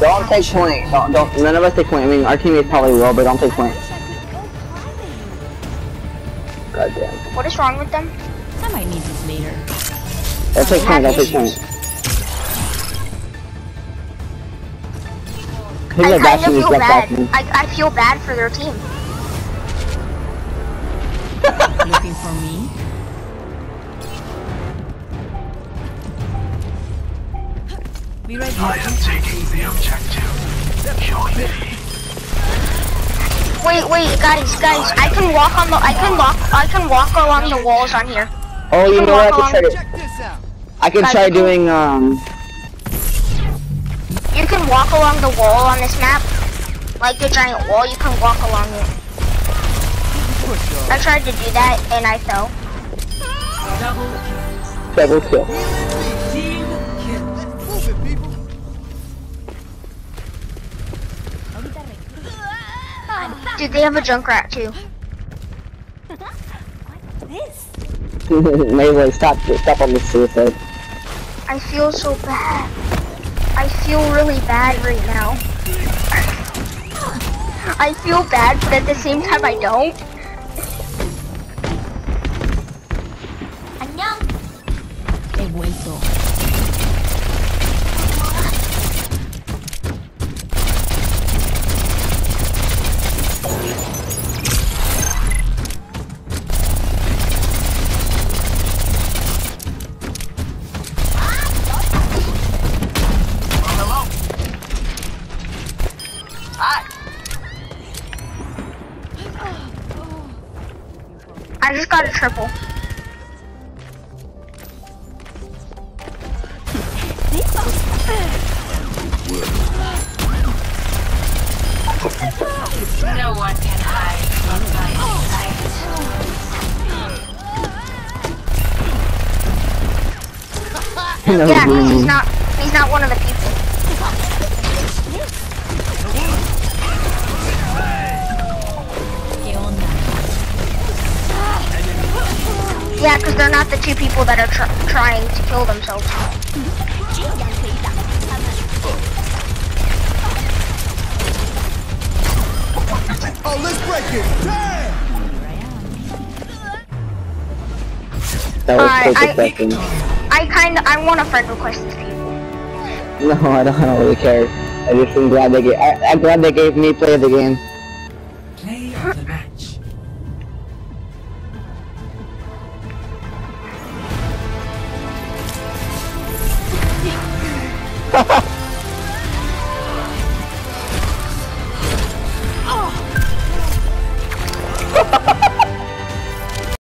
Don't take point. Don't, don't, none of us take point. I mean, our teammates probably will, but don't take point. God damn. What is wrong with them? I might need this later. Don't take point, don't take point. I think I kind of feel bad. I, I feel bad for their team. Looking for me? Be right I am taking the objective. Join me. Wait, wait, guys, guys, I can walk on the, I can walk, I can walk along the walls on here. Oh, you can know what? I walk could try along- to, Check this out. I can Guys, try doing, um, You can walk along the wall on this map, like the giant wall. You can walk along it. I tried to do that and I fell. double kill. Move Dude, they have a junk Junkrat too. What's Maybe stop, stop on the suicide. I feel so bad. I feel really bad right now. I feel bad, but at the same time I don't. He vuelto. I just got a triple. No one can hide from my sight. No, Yeah, he's not. He's not one of the people. Yeah, because they're not the two people that are tr trying to kill themselves. Oh, let's break it. Damn. that was Alright, so I- disgusting. I kind of I want to friend request these people. No, I don't, I don't really care. I just am glad they gave, I, I'm glad they gave me play of the game. Play of the match. Ha ha ha!